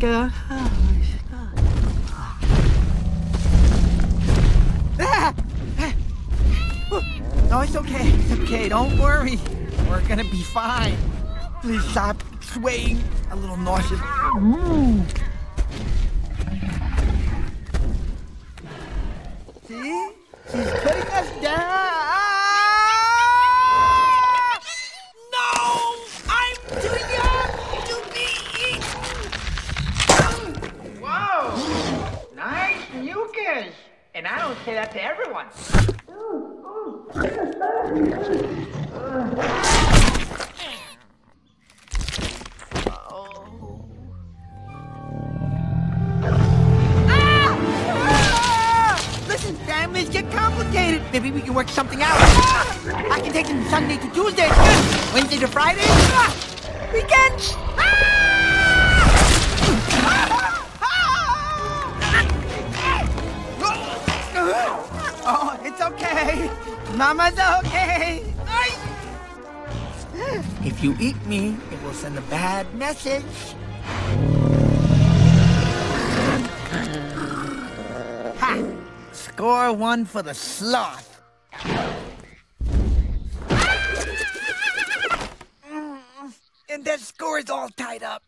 go. Oh, Ah! No, it's okay. It's okay. Don't worry. We're gonna be fine. Please stop swaying. A little nauseous. Ooh. See? She's putting us down. And I don't say that to everyone. Ah! Listen, families get complicated. Maybe we can work something out. I can take them Sunday to Tuesday, Wednesday to Friday, weekends. It's okay. Mama's okay. If you eat me, it will send a bad message. Ha! Score one for the sloth. And that score is all tied up.